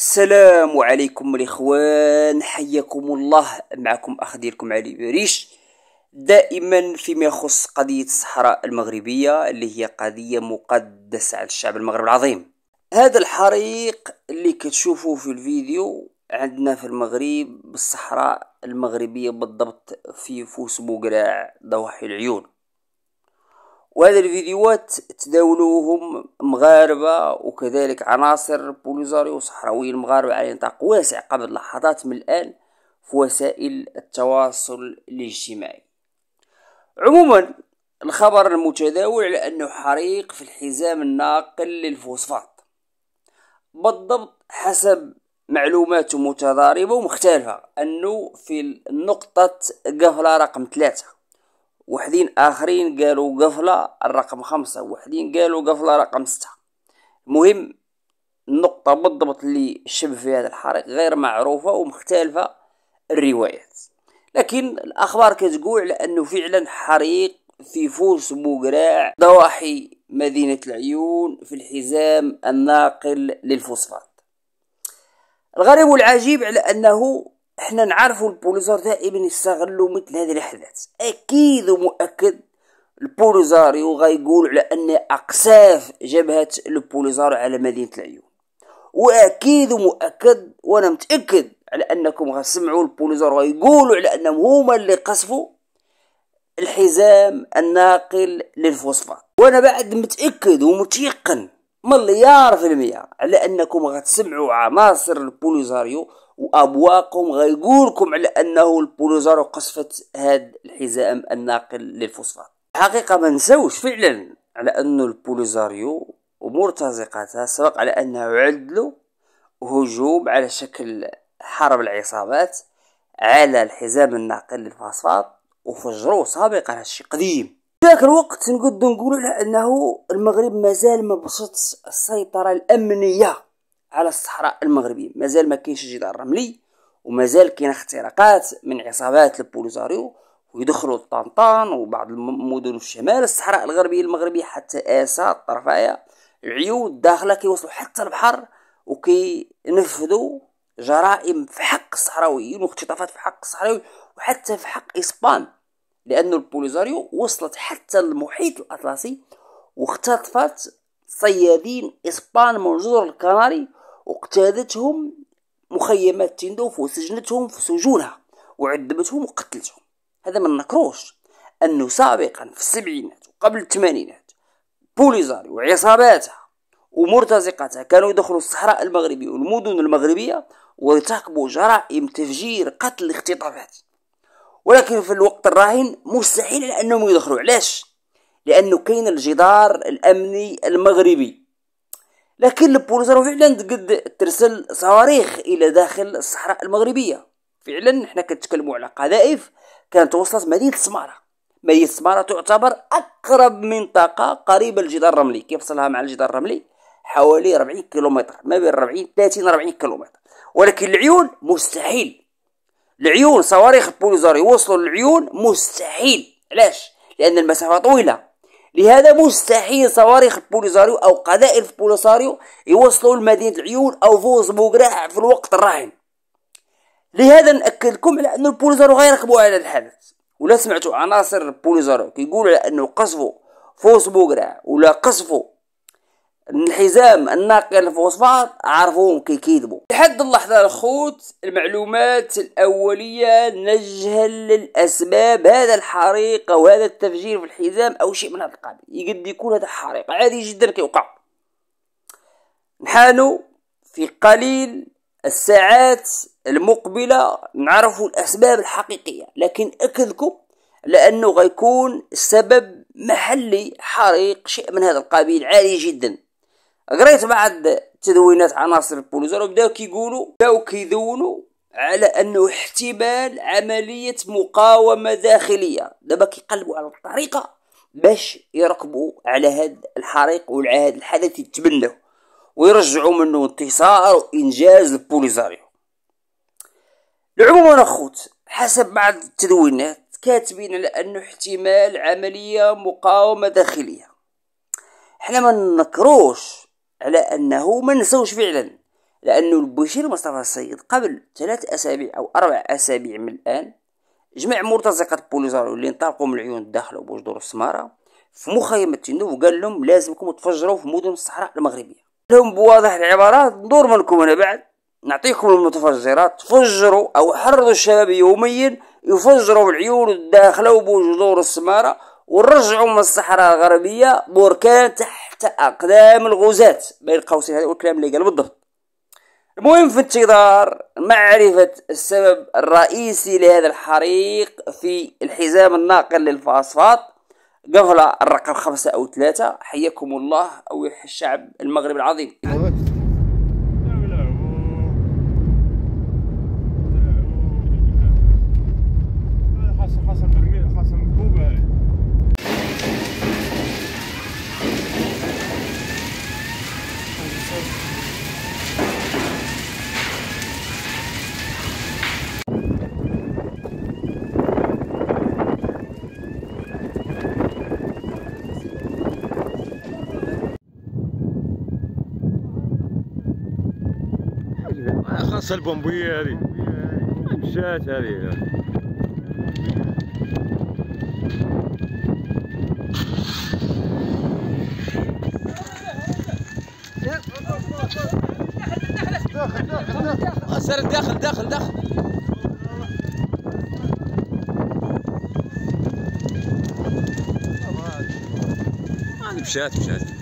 السلام عليكم الإخوان حياكم الله. معكم أخ ديالكم علي بريش. دائما فيما يخص قضية الصحراء المغربية اللي هي قضية مقدسة على الشعب المغربي العظيم. هذا الحريق اللي كتشوفوه في الفيديو عندنا في المغرب بالصحراء المغربية بالضبط في فوس بوقراع ضواحي العيون. وهذا الفيديوهات تداولوهم مغاربة وكذلك عناصر بوليزاريو وصحراويين مغاربة على نطاق واسع قبل لحظات من الآن في وسائل التواصل الاجتماعي. عموما الخبر المتداول على أنه حريق في الحزام الناقل للفوسفات. بالضبط حسب معلومات متضاربة ومختلفة أنه في النقطة قفلة رقم ثلاثة. وحدين آخرين قالوا قفلة الرقم خمسة. وحدين قالوا قفلة رقم ستة. المهم النقطة بالضبط اللي شب في هذا الحريق غير معروفة ومختلفة الروايات. لكن الأخبار كتقول على أنه فعلا حريق في فوس بوقراع ضواحي مدينة العيون في الحزام الناقل للفوسفات. الغريب والعجيب على أنه إحنا نعرفوا البوليزار دائما يستغلوا مثل هذه الأحداث. أكيد ومؤكد البوليزاريو غيقول على أن اقساف جبهة البوليزار على مدينة العيون. وأكيد ومؤكد وأنا متأكد على أنكم غتسمعوا البوليزار غيقولوا على أنهم هما اللي قصفوا الحزام الناقل للفوسفات. وأنا بعد متأكد ومتيقن مليار في المية. على انكم غتسمعوا عناصر البوليزاريو وأبواقهم غيقولكم على أنه البوليزارو قصفت هذا الحزام الناقل للفوسفات. حقيقة ما نسوش فعلا على انه البوليزاريو ومرتزقاتها سبق على انه عدلوا هجوم على شكل حرب العصابات على الحزام الناقل للفوسفات وفجروه سابقا هادشي قديم. ذاك الوقت نقدر نقول أنه المغرب مازال ما بسط السيطرة الأمنية على الصحراء المغربية. مازال ما كاينش جدار رملي ومازال كاين اختراقات من عصابات البوليزاريو ويدخلوا طنطان وبعض المدن في شمال الصحراء الغربية المغربية حتى آسا الطرفاية العيون الداخلة كيوصلوا حتى البحر وكينفذوا جرائم في حق الصحراويين واختطافات في حق الصحراويين وحتى في حق إسبان. لأن البوليزاريو وصلت حتى المحيط الأطلسي واختطفت صيادين إسبان من جزر الكناري واقتادتهم مخيمات تندوف وسجنتهم في سجونها وعذبتهم وقتلتهم. هذا ما نكروش أنه سابقا في السبعينات وقبل الثمانينات بوليزاري وعصاباتها ومرتزقاتها كانوا يدخلوا الصحراء المغربية والمدن المغربية ويرتكبوا جرائم تفجير قتل اختطافات. ولكن في الوقت الراهن مستحيل أنهم يدخلوا. علاش؟ لأنه كاين الجدار الأمني المغربي. لكن البوليزارو فعلا قد ترسل صواريخ إلى داخل الصحراء المغربية. فعلا نحن كنتكلموا على قذائف كانت وصلت مدينة سمارة. مدينة سمارة تعتبر أقرب منطقة قريبه للجدار الرملي. كيفصلها مع الجدار الرملي؟ حوالي 40 كيلومتر ما بين 40 30 40 كيلومتر. ولكن العيون مستحيل العيون صواريخ البوليزارو يوصلوا للعيون مستحيل. علاش؟ لأن المسافة طويلة. لهذا مستحيل صواريخ البوليزاريو أو قذائف البوليساريو يوصلوا لمدينة العيون أو فوز بوقراع في الوقت الراهن. لهذا نأكد لكم على أن البوليزاريو غيركبوا على الحدث. ولا سمعتوا عناصر البوليزاريو كيقولوا على أنه قصفوا فوز بوقراع ولا قصفوا الحزام الناقل الفوسفات عرفوهم كيكذبوا لحد اللحظة الخوت المعلومات الأولية نجهل الأسباب هذا الحريق أو هذا التفجير في الحزام أو شيء من هذا القبيل. يقد يكون هذا حريق. عادي جدا كيوقع. نحانو في قليل الساعات المقبلة نعرف الأسباب الحقيقية. لكن أكدكم لأنه غيكون السبب محلي حريق شيء من هذا القبيل. عالي جدا. قريت بعض تدوينات عناصر البوليزر وبداو كيقولوا بداو كيدونوا على أنه احتمال عملية مقاومة داخلية. دابا كيقلبوا على الطريقة باش يركبوا على هذا الحريق والعهد الحدث يتبنوا ويرجعوا منه انتصار وإنجاز البوليزاريو العموم أخوت حسب بعض التدوينات كاتبين على أنه احتمال عملية مقاومة داخلية. إحنا ما نكروش على أنه ما نسوش فعلا لأنه البشير مصطفى السيد قبل ثلاث أسابيع أو أربع أسابيع من الآن جمع مرتزقة بوليزارو اللي انطلقوا من العيون الداخلة وبوجدور السمارة في مخيمة تندو وقال لهم لازمكم تفجروا في مدن الصحراء المغربية. لهم بواضح العبارات ندور منكم هنا بعد نعطيكم المتفجرات تفجروا أو حرضوا الشباب يوميا يفجروا العيون الداخلة وبوجدور السمارة ونرجعوا من الصحراء الغربية بركان تحت أقدام الغزاة بين قوسين هذا الكلام اللي قال بالضبط. المهم في انتظار معرفة السبب الرئيسي لهذا الحريق في الحزام الناقل للفاسفات قفلة الرقم خمسة أو ثلاثة. حياكم الله أو الشعب المغرب العظيم. خاصة البومبوية هذه. مشات هذه. سير داخل داخل داخل. هذه مشات مشات.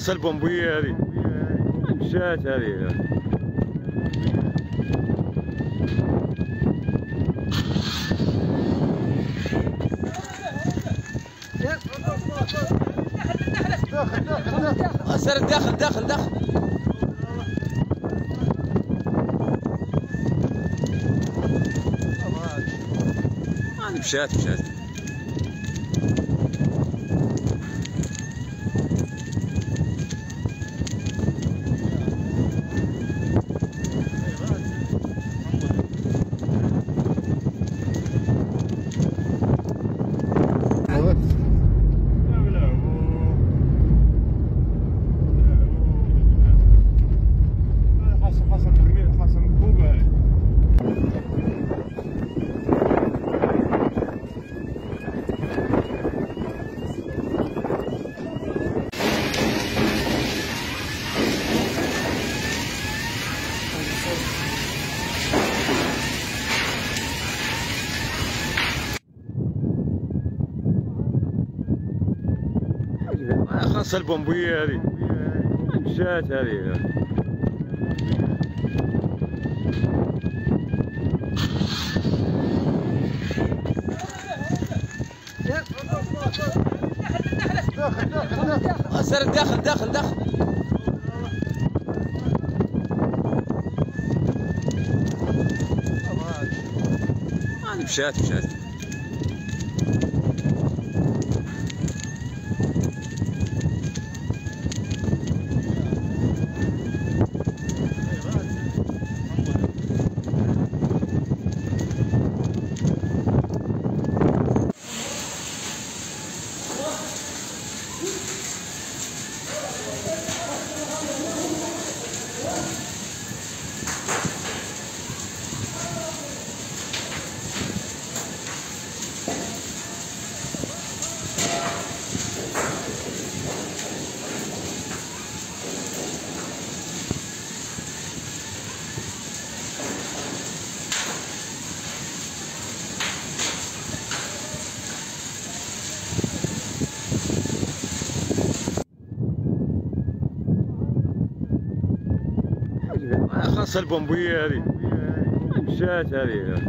خاصة البومبوية هذه. مشات هذه. سير داخل داخل داخل. هذه مشات مشات. خاصة البومبوية هذه. مشات هذه. سير داخل داخل داخل. هذه مشات مشات خاصة البومبوية هذه. مشات هذه.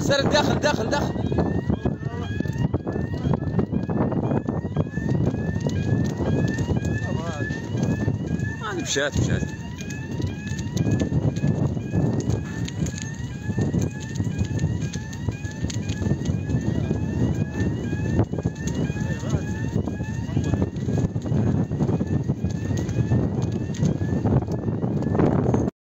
سير داخل داخل. داخل مشات مشات